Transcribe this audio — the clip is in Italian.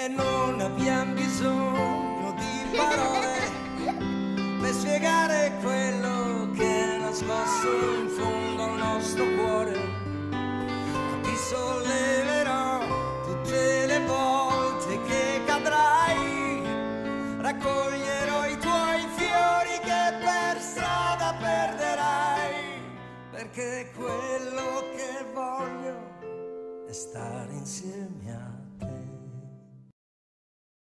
e non abbiamo bisogno di parole per spiegare quello che è nascosto in fondo al nostro cuore. Ma ti solleverò tutte le volte che cadrai, raccoglierò i tuoi fiori che per strada perderai, perché quello che voglio è stare insieme a te.